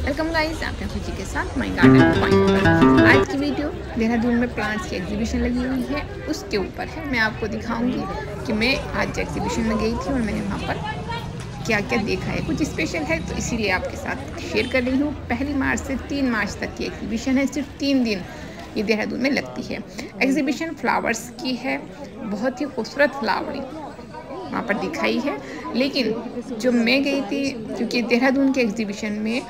Welcome guys आपके खुशी के साथ माई गार्डन पॉइंट पर आज की वीडियो देहरादून में प्लांट्स की एग्जीबिशन लगी हुई है। उसके ऊपर है। मैं आपको दिखाऊँगी कि मैं आज एग्जीबिशन में गई थी और मैंने वहाँ पर क्या क्या देखा है। कुछ स्पेशल है तो इसीलिए आपके साथ शेयर कर रही हूँ। पहली मार्च से तीन मार्च तक की एग्जीबिशन है। सिर्फ़ तीन दिन ये देहरादून में लगती है। एग्जीबिशन फ्लावर्स की है। बहुत ही खूबसूरत फ्लावरिंग वहाँ पर दिखाई है। लेकिन जो मैं गई थी, क्योंकि देहरादून के एग्जीबिशन में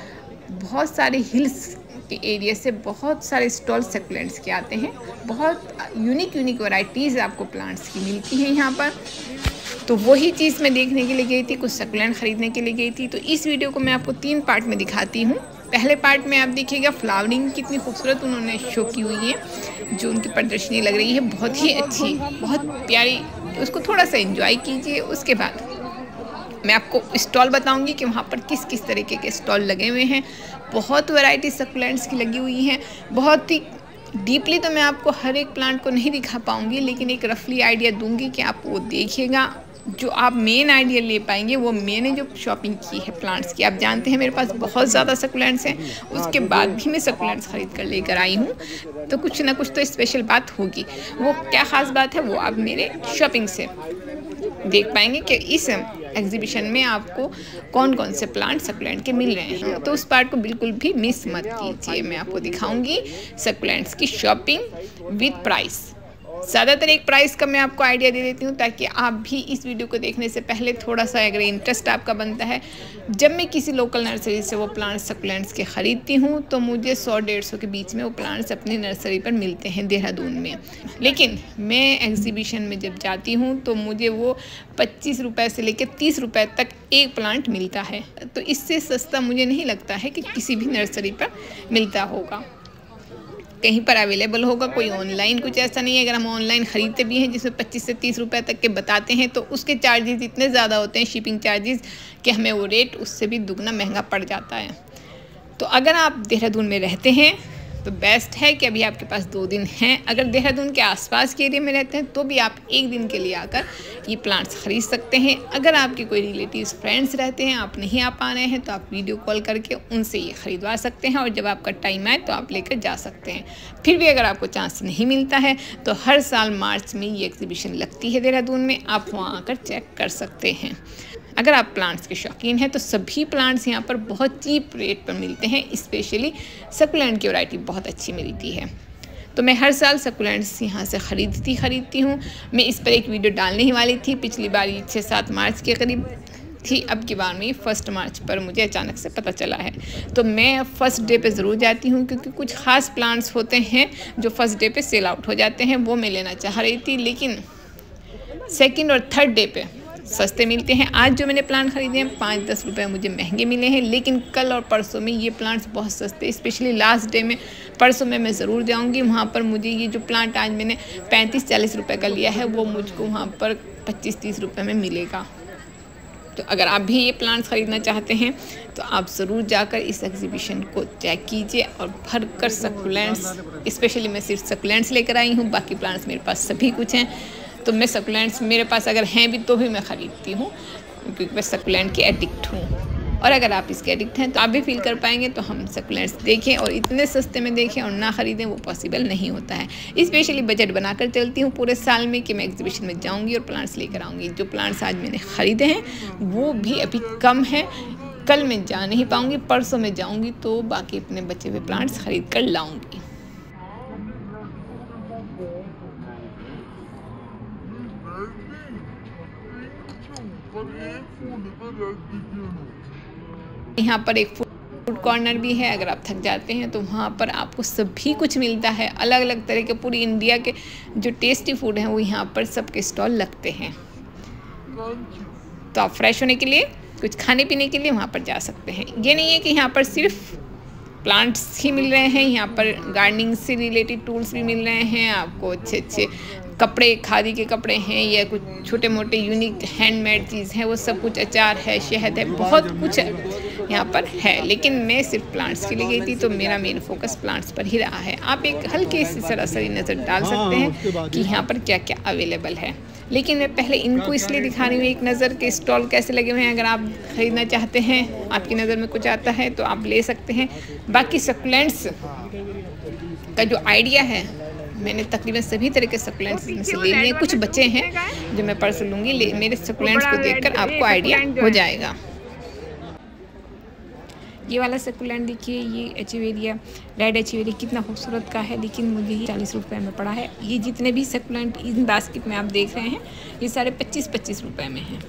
बहुत सारे हिल्स के एरिया से बहुत सारे स्टॉल सेकुलेंट्स के आते हैं। बहुत यूनिक यूनिक वैरायटीज़ आपको प्लांट्स की मिलती हैं यहाँ पर। तो वही चीज़ मैं देखने के लिए गई थी, कुछ सेकुलेंट ख़रीदने के लिए गई थी। तो इस वीडियो को मैं आपको तीन पार्ट में दिखाती हूँ। पहले पार्ट में आप देखिएगा फ्लावरिंग कितनी खूबसूरत उन्होंने शो की हुई है, जो उनकी प्रदर्शनी लग रही है। बहुत ही अच्छी, बहुत प्यारी, उसको थोड़ा सा इन्जॉय कीजिए। उसके बाद मैं आपको स्टॉल बताऊँगी कि वहाँ पर किस किस तरीके के स्टॉल लगे हुए हैं। बहुत वैरायटी सकुलेंट्स की लगी हुई हैं। बहुत ही डीपली तो मैं आपको हर एक प्लांट को नहीं दिखा पाऊँगी, लेकिन एक रफली आइडिया दूँगी कि आप वो देखिएगा। जो आप मेन आइडिया ले पाएँगे, वो मैंने जो शॉपिंग की है प्लांट्स की। आप जानते हैं मेरे पास बहुत ज़्यादा सकुलेंट्स हैं। उसके बाद भी मैं सकुलेंट्स ख़रीद कर लेकर आई हूँ। तो कुछ ना कुछ तो स्पेशल बात होगी। वो क्या ख़ास बात है, वो आप मेरे शॉपिंग से देख पाएँगे कि इस एग्जीबिशन में आपको कौन कौन से प्लांट सकुलेंट के मिल रहे हैं। तो उस पार्ट को बिल्कुल भी मिस मत कीजिए। मैं आपको दिखाऊँगी सकुलेंट्स की शॉपिंग विथ प्राइस ज़्यादातर एक प्राइस का मैं आपको आइडिया दे देती हूँ ताकि आप भी इस वीडियो को देखने से पहले थोड़ा सा अगर इंटरेस्ट आपका बनता है, जब मैं किसी लोकल नर्सरी से वो प्लांट्स सकुलेंट्स के ख़रीदती हूँ तो मुझे सौ डेढ़ सौ के बीच में वो प्लांट्स अपनी नर्सरी पर मिलते हैं देहरादून में। लेकिन मैं एग्जीबिशन में जब जाती हूँ तो मुझे वो पच्चीस रुपये से लेकर तीस रुपये तक एक प्लांट मिलता है। तो इससे सस्ता मुझे नहीं लगता है कि किसी भी नर्सरी पर मिलता होगा। कहीं पर अवेलेबल होगा, कोई ऑनलाइन कुछ ऐसा नहीं है। अगर हम ऑनलाइन ख़रीदते भी हैं, जिसमें पच्चीस से तीस रुपये तक के बताते हैं तो उसके चार्जेस इतने ज़्यादा होते हैं शिपिंग चार्जेस कि हमें वो रेट उससे भी दुगना महँगा पड़ जाता है। तो अगर आप देहरादून में रहते हैं तो बेस्ट है कि अभी आपके पास दो दिन हैं। अगर देहरादून के आसपास के एरिया में रहते हैं तो भी आप एक दिन के लिए आकर ये प्लांट्स ख़रीद सकते हैं। अगर आपके कोई रिलेटिव्स फ्रेंड्स रहते हैं, आप नहीं आ पा रहे हैं तो आप वीडियो कॉल करके उनसे ये ख़रीदवा सकते हैं और जब आपका टाइम आए तो आप लेकर जा सकते हैं। फिर भी अगर आपको चांस नहीं मिलता है तो हर साल मार्च में ये एग्जीबिशन लगती है देहरादून में, आप वहाँ आकर चेक कर सकते हैं। अगर आप प्लांट्स के शौकीन हैं तो सभी प्लांट्स यहाँ पर बहुत चीप रेट पर मिलते हैं। स्पेशली सकुलेंट की वैरायटी बहुत अच्छी मिलती है। तो मैं हर साल सकुलेंट्स यहाँ से ख़रीदती ख़रीदती हूँ। मैं इस पर एक वीडियो डालने ही वाली थी। पिछली बार ये छः सात मार्च के करीब थी। अब की बार में फ़र्स्ट मार्च पर मुझे अचानक से पता चला है। तो मैं फ़र्स्ट डे पे ज़रूर जाती हूँ, क्योंकि कुछ ख़ास प्लांट्स होते हैं जो फ़र्स्ट डे पे सेल आउट हो जाते हैं। वो मैं लेना चाह रही थी, लेकिन सेकंड और थर्ड डे पे सस्ते मिलते हैं। आज जो मैंने प्लांट ख़रीदे हैं पाँच दस रुपये मुझे महँगे मिले हैं, लेकिन कल और परसों में ये प्लांट्स बहुत सस्ते, स्पेशली लास्ट डे में, परसों में मैं ज़रूर जाऊँगी। वहाँ पर मुझे ये जो प्लांट आज मैंने पैंतीस चालीस रुपये का लिया है, वो मुझको वहाँ पर पच्चीस तीस रुपये में मिलेगा। तो अगर आप भी ये प्लांट्स ख़रीदना चाहते हैं तो आप ज़रूर जाकर इस एग्जीबिशन को चेक कीजिए और भर कर सकुलेंट्स, स्पेशली मैं सिर्फ़ सकुलेंट्स लेकर आई हूँ, बाकी प्लांट्स मेरे पास सभी कुछ हैं। तो मैं सकुलेंट्स मेरे पास अगर हैं भी तो भी मैं ख़रीदती हूँ, क्योंकि मैं सकुलेंट की एडिक्ट हूँ। और अगर आप इसके एडिक्ट हैं तो आप भी फील कर पाएँगे तो हम सकुलेंट्स देखें और इतने सस्ते में देखें और ना ख़रीदें, वो पॉसिबल नहीं होता है। स्पेशली बजट बनाकर चलती हूँ पूरे साल में कि मैं एग्जीबिशन में जाऊँगी और प्लांट्स लेकर आऊँगी। जो प्लांट्स आज मैंने ख़रीदे हैं, वो भी अभी कम है। कल मैं जा नहीं पाऊँगी, परसों में जाऊँगी तो बाकी अपने बचे हुए प्लांट्स ख़रीद कर लाऊँगी। यहाँ पर एक फ़ूड कॉर्नर भी है, अगर आप थक जाते हैं तो वहाँ पर आपको सभी कुछ मिलता है। अलग अलग तरह के पूरी इंडिया के जो टेस्टी फ़ूड हैं, वो यहाँ पर सबके स्टॉल लगते हैं। तो आप फ्रेश होने के लिए, कुछ खाने पीने के लिए वहाँ पर जा सकते हैं। ये नहीं है कि यहाँ पर सिर्फ़ प्लांट्स ही मिल रहे हैं, यहाँ पर गार्डनिंग से रिलेटेड टूल्स भी मिल रहे हैं, आपको अच्छे अच्छे कपड़े खादी के कपड़े हैं या कुछ छोटे मोटे यूनिक हैंडमेड चीज़ हैं वो सब कुछ अचार है शहद है बहुत कुछ यहाँ पर है। लेकिन मैं सिर्फ़ प्लांट्स के लिए गई थी तो मेरा मेन फोकस प्लांट्स पर ही रहा है। आप एक हल्की सी सरासरी नज़र डाल सकते हैं कि यहाँ पर क्या क्या अवेलेबल है। लेकिन मैं पहले इनको इसलिए दिखा रही हूँ एक नज़र के स्टॉल कैसे लगे हुए हैं। अगर आप ख़रीदना चाहते हैं आपकी नज़र में कुछ आता है तो आप ले सकते हैं। बाकी सकुलेंट्स का जो आइडिया है मैंने तकरीबन सभी तरह के सकुलेंट्स में से ले लिए। कुछ बच्चे हैं जो मैं पर्स लूँगी। मेरे सकुलेंट्स को देखकर आपको आइडिया हो जाएगा। ये वाला सेकुलेंट देखिए ये एचवेरिया रेड एचवेरिया कितना खूबसूरत का है। लेकिन मुझे ही चालीस रुपये में पड़ा है। ये जितने भी सेकुलेंट इन बास्केट में आप देख रहे हैं ये सारे पच्चीस पच्चीस रुपये में हैं।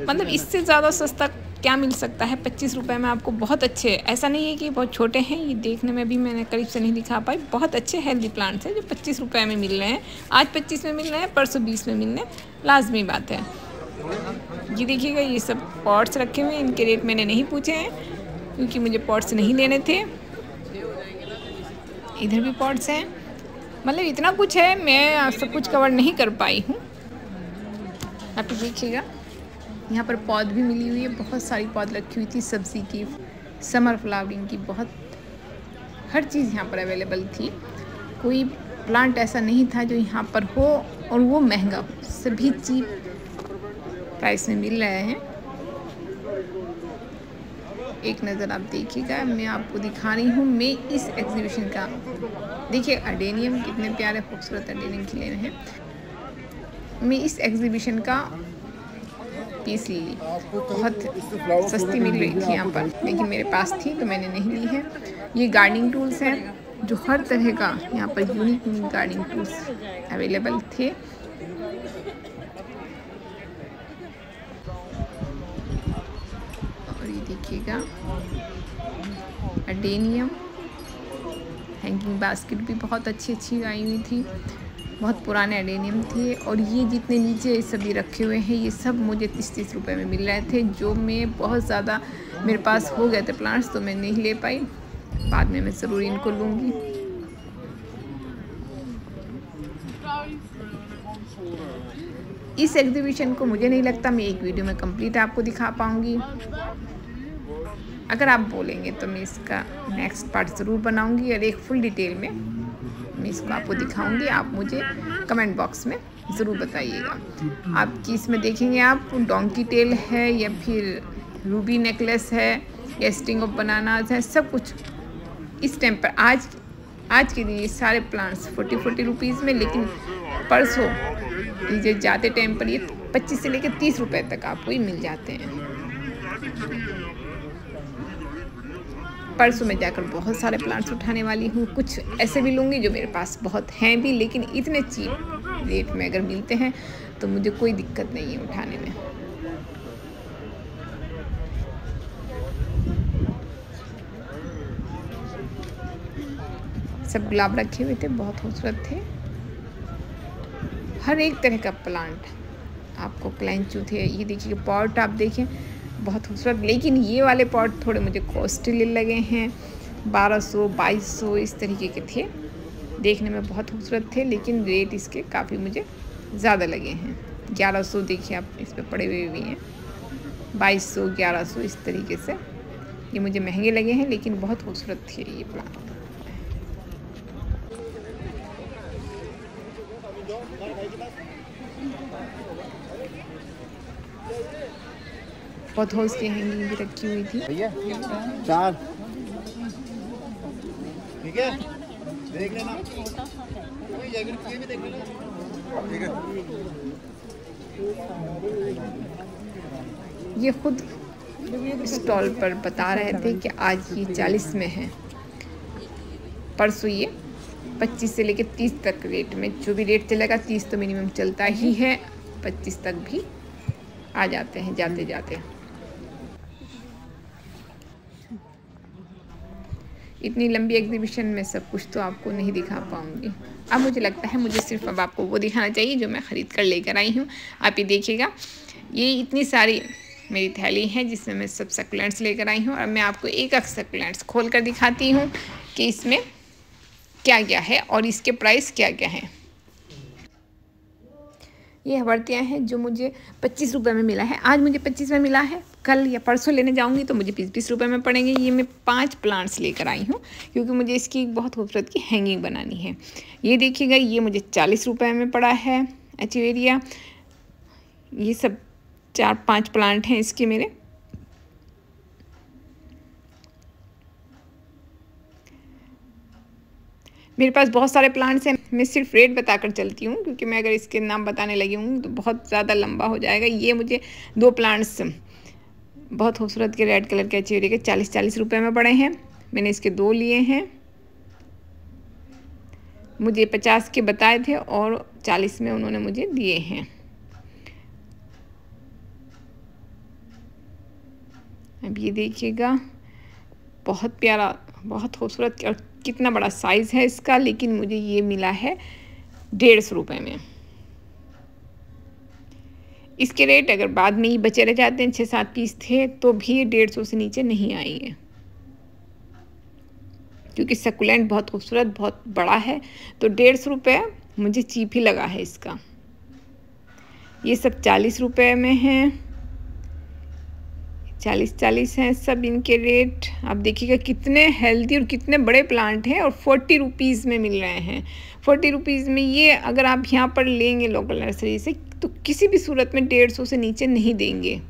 मतलब इससे ज़्यादा सस्ता क्या मिल सकता है? पच्चीस रुपये में आपको बहुत अच्छे, ऐसा नहीं है कि बहुत छोटे हैं, ये देखने में भी मैंने करीब से नहीं दिखा पाई। बहुत अच्छे हेल्दी प्लांट्स हैं जो पच्चीस रुपये में मिल रहे हैं। आज पच्चीस में मिल रहे हैं, परसों बीस में मिलने। लाजमी बात है। ये देखिएगा, ये सब पॉट्स रखे हुए हैं, इनके रेट मैंने नहीं पूछे हैं, क्योंकि मुझे पॉट्स नहीं लेने थे। इधर भी पॉट्स हैं। मतलब इतना कुछ है, मैं सब कुछ कवर नहीं कर पाई हूँ। आप देखिएगा। यहाँ पर पौध भी मिली हुई है, बहुत सारी पौध रखी हुई थी, सब्ज़ी की, समर फ्लावरिंग की, बहुत हर चीज़ यहाँ पर अवेलेबल थी। कोई प्लांट ऐसा नहीं था जो यहाँ पर हो और वो महँगा हो। सभी चीज़ प्राइस में मिल रहे हैं। एक नज़र आप देखिएगा, मैं आपको दिखा रही हूँ, मैं इस एग्जीबिशन का, देखिए अडेनियम कितने प्यारे, खूबसूरत अडेनियम खिले हैं। मैं इस एग्जीबिशन का पीस ली बहुत सस्ती मिल रही थी यहाँ पर। लेकिन मेरे पास थी तो मैंने नहीं ली है। ये गार्डनिंग टूल्स हैं जो हर तरह का यहाँ पर unique unique gardening tools available थे। और ये देखिएगा अडेनियम हैंगिंग बास्केट भी बहुत अच्छी अच्छी आई हुई थी। बहुत पुराने एडेनियम थे और ये जितने नीचे सभी रखे हुए हैं, ये सब मुझे तीस तीस रुपए में मिल रहे थे, जो मैं बहुत ज़्यादा मेरे पास हो गए थे प्लांट्स तो मैं नहीं ले पाई। बाद में मैं ज़रूर इनको लूँगी। इस एग्जीबिशन को मुझे नहीं लगता, मैं एक वीडियो में कंप्लीट आपको दिखा पाऊँगी। अगर आप बोलेंगे तो मैं इसका नेक्स्ट पार्ट ज़रूर बनाऊँगी और एक फुल डिटेल में मैं इसको आपको दिखाऊँगी। आप मुझे कमेंट बॉक्स में ज़रूर बताइएगा। आप इसमें देखेंगे आप? डोंकी टेल है या फिर रूबी नेकलेस है या स्टिंग ऑफ़ बनानाज है? सब कुछ इस टाइम पर। आज आज के दिन ये सारे प्लांट्स फोर्टी फोर्टी रुपीज़ में, लेकिन परसों ये जाते टाइम पर ये पच्चीस से लेकर तीस रुपए तक आपको ही मिल जाते हैं। परसों में जाकर बहुत सारे प्लांट्स उठाने वाली हूँ। कुछ ऐसे भी लूँगी जो मेरे पास बहुत हैं भी, लेकिन इतने चीप रेट में अगर मिलते हैं तो मुझे कोई दिक्कत नहीं है उठाने में। सब गुलाब रखे हुए थे, बहुत खूबसूरत थे। हर एक तरह का प्लांट आपको क्लैंचू थे ये देखिए पॉट आप देखें बहुत खूबसूरत। लेकिन ये वाले पॉट थोड़े मुझे कॉस्टली लगे हैं। 1200 2200 इस तरीके के थे। देखने में बहुत खूबसूरत थे, लेकिन रेट इसके काफ़ी मुझे ज़्यादा लगे हैं। 1100 देखिए आप, इस पर पड़े हुए भी हैं। 2200 1100 इस तरीके से। ये मुझे महँगे लगे हैं, लेकिन बहुत खूबसूरत थे ये प्लांट पौधों की हैंगिंग भी रखी हुई थी। चार। ठीक है? देख लेना। ये खुद स्टॉल पर बता रहे थे कि आज ये चालीस में है। परसों ये पच्चीस से लेकर तीस तक रेट में जो भी रेट चलेगा तीस तो मिनिमम चलता ही है। पच्चीस तक भी आ जाते हैं जाते जाते इतनी लंबी एग्जीबिशन में सब कुछ तो आपको नहीं दिखा पाऊँगी। अब मुझे लगता है मुझे सिर्फ़ अब आपको वो दिखाना चाहिए जो मैं ख़रीद कर लेकर आई हूँ। आप ये देखिएगा। ये इतनी सारी मेरी थैली है जिसमें मैं सब सकुलेंट्स लेकर आई हूँ और मैं आपको एक एक सकुलेंट्स खोल कर दिखाती हूँ कि इसमें क्या क्या है और इसके प्राइस क्या क्या हैं। ये हवर्तियाँ हैं, जो मुझे पच्चीस रुपये में मिला है। आज मुझे पच्चीस में मिला है। कल या परसों लेने जाऊँगी तो मुझे बीस बीस रुपये में पड़ेंगे। ये मैं पाँच प्लांट्स लेकर आई हूँ, क्योंकि मुझे इसकी बहुत खूबसूरत की हैंगिंग बनानी है। ये देखिएगा, ये मुझे चालीस रुपये में पड़ा है एचवेरिया ये सब चार, पाँच प्लांट हैं इसके मेरे। मेरे पास बहुत सारे प्लांट्स हैं। मैं सिर्फ़ रेट बताकर चलती हूँ, क्योंकि मैं अगर इसके नाम बताने लगी हूँ तो बहुत ज़्यादा लंबा हो जाएगा। ये मुझे दो प्लांट्स बहुत खूबसूरत के रेड कलर के चेहरे के चालीस चालीस रुपये में पड़े हैं। मैंने इसके दो लिए हैं। मुझे पचास के बताए थे और चालीस में उन्होंने मुझे दिए हैं। अब ये देखिएगा, बहुत प्यारा, बहुत खूबसूरत और कितना बड़ा साइज़ है इसका, लेकिन मुझे ये मिला है डेढ़ सौ रुपये में। इसके रेट अगर बाद में ही बचे रह जाते हैं छः सात पीस थे तो भी डेढ़ सौ से नीचे नहीं आएँगे क्योंकि सकुलेंट बहुत खूबसूरत, बहुत बड़ा है तो डेढ़ सौ रुपये मुझे चीप ही लगा है इसका। ये सब चालीस रुपये में हैं। चालीस चालीस हैं सब इनके रेट आप देखिएगा कितने हेल्दी और कितने बड़े प्लांट हैं और फोर्टी रुपीज़ में मिल रहे हैं। फोर्टी रुपीज़ में ये अगर आप यहाँ पर लेंगे लोकल नर्सरी से तो किसी भी सूरत में डेढ़ सौ से नीचे नहीं देंगे।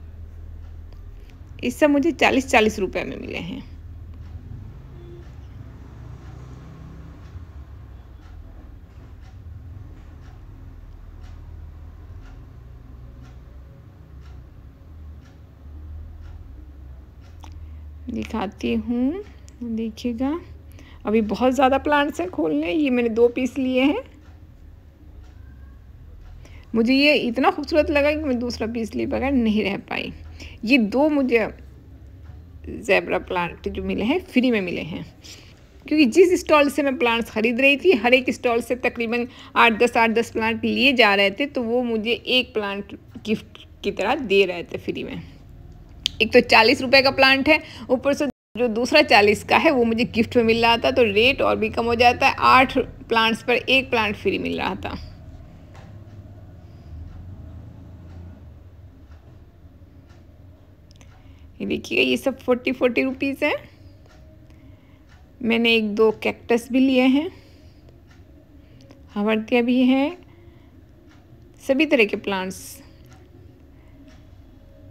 इस सब मुझे चालीस चालीस रुपये में मिले हैं। दिखाती हूँ। देखिएगा। अभी बहुत ज़्यादा प्लांट्स हैं खोलने। ये मैंने दो पीस लिए हैं। मुझे ये इतना खूबसूरत लगा कि मैं दूसरा पीस लिए बगैर नहीं रह पाई। ये दो मुझे जैबरा प्लांट जो मिले हैं फ्री में मिले हैं। क्योंकि जिस स्टॉल से मैं प्लांट्स ख़रीद रही थी, हर एक स्टॉल से तकरीबन आठ दस आठ दस प्लांट लिए जा रहे थे तो वो मुझे एक प्लांट गिफ्ट की तरह दे रहे थे फ्री में। एक तो चालीस रुपए का प्लांट है, ऊपर से जो दूसरा चालीस का है, वो मुझे गिफ्ट में मिल रहा था तो रेट और भी कम हो जाता है। आठ प्लांट्स पर एक प्लांट फ्री मिल रहा था। ये देखिएगा ये सब फोर्टी फोर्टी रुपीज़ है। मैंने एक दो कैक्टस भी लिए हैं। हवर्तिया भी हैं। सभी तरह के प्लांट्स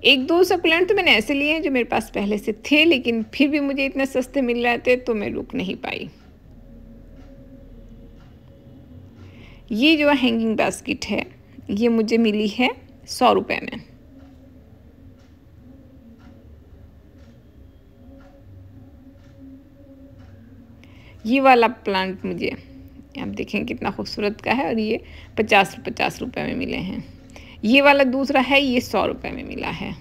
एक दो सकुलेंट तो मैंने ऐसे लिए हैं जो मेरे पास पहले से थे, लेकिन फिर भी मुझे इतने सस्ते मिल रहे थे तो मैं रुक नहीं पाई। ये जो हैंगिंग बास्केट है, ये मुझे मिली है सौ रुपये में। ये वाला प्लांट मुझे, आप देखें कितना खूबसूरत का है और ये पचास पचास रुपये में मिले हैं। ये वाला दूसरा है, ये सौ रुपये में मिला है।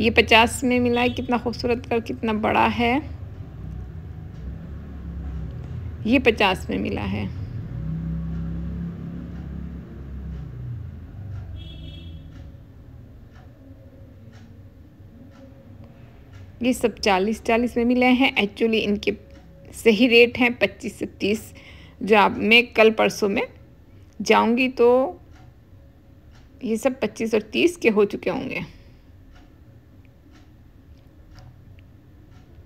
ये पचास में मिला है, कितना खूबसूरत कर, कितना बड़ा है। ये पचास में मिला है। ये सब चालीस चालीस में मिले हैं। एक्चुअली इनके सही रेट हैं पच्चीस से तीस। जो आप मैं कल परसों में जाऊँगी तो ये सब पच्चीस और तीस के हो चुके होंगे।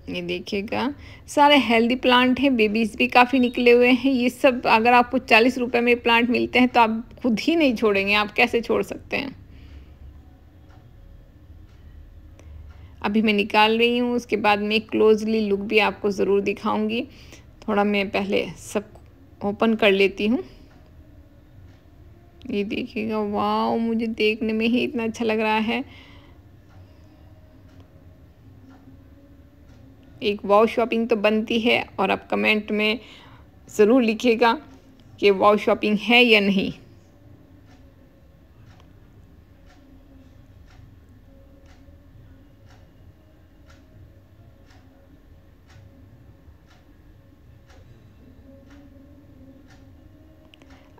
ये देखिएगा, सारे हेल्दी प्लांट हैं बेबीज भी काफ़ी निकले हुए हैं, ये सब अगर आपको चालीस रुपए में प्लांट मिलते हैं तो आप खुद ही नहीं छोड़ेंगे, आप कैसे छोड़ सकते हैं? अभी मैं निकाल रही हूँ, उसके बाद मैं क्लोजली लुक भी आपको ज़रूर दिखाऊँगी। थोड़ा मैं पहले सब ओपन कर लेती हूँ। ये देखिएगा वाह मुझे देखने में ही इतना अच्छा लग रहा है। एक वाव शॉपिंग तो बनती है और आप कमेंट में ज़रूर लिखिएगा कि वाव शॉपिंग है या नहीं।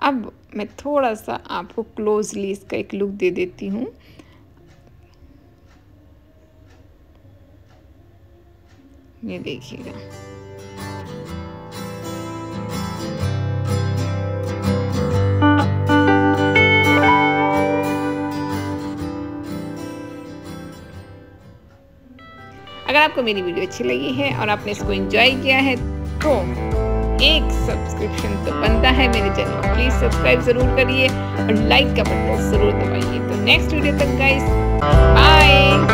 अब मैं थोड़ा सा आपको क्लोजली इसका एक लुक दे देती हूँ। ये देखिएगा। अगर आपको मेरी वीडियो अच्छी लगी है और आपने इसको एंजॉय किया है तो एक सब्सक्रिप्शन तो बनता है मेरे चैनल को प्लीज़ सब्सक्राइब ज़रूर करिए और लाइक का बटन ज़रूर दबाइए। तो नेक्स्ट वीडियो तक गाइस बाय